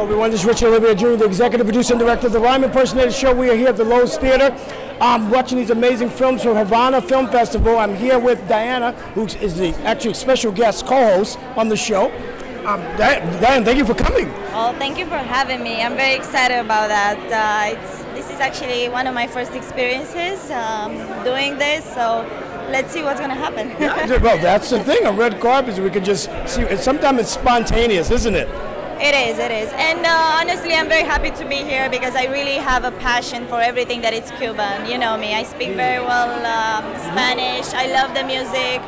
Hello, everyone. This is Richard Olivier Jr., the executive producer and director of the Rhyme Impersonator Show. We are here at the Loews Theater. I'm watching these amazing films from Havana Film Festival. I'm here with Diana, who is the actual special guest co-host on the show. Um, Diana, thank you for coming. Oh, thank you for having me. I'm very excited about that. Uh, it's, this is actually one of my first experiences um, doing this, so let's see what's going to happen. well, that's the thing. A red carpet, we can just see. Sometimes it's spontaneous, isn't it? It is, it is. And uh, honestly, I'm very happy to be here because I really have a passion for everything that is Cuban. You know me, I speak very well um, Spanish, I love the music.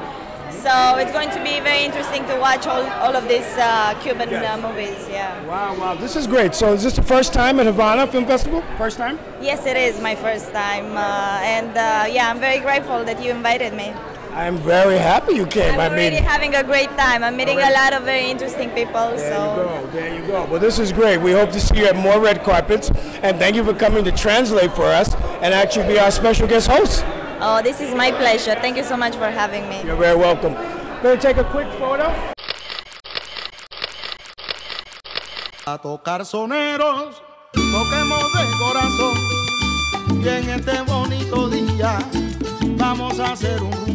So it's going to be very interesting to watch all, all of these uh, Cuban yes. uh, movies. Yeah. Wow, wow, this is great. So is this the first time at Havana Film Festival? First time? Yes, it is my first time, uh, and uh, yeah, I'm very grateful that you invited me. I'm very happy you came. I'm I really having a great time. I'm meeting a lot of very interesting people. There so. you go. There you go. Well, this is great. We hope to see you at more red carpets, and thank you for coming to translate for us and actually be our special guest host. Oh, this is my pleasure. Thank you so much for having me. You're very welcome. Going to take a quick photo. A tocar soneros, toquemos de corazón y en este bonito día vamos a hacer un rumbo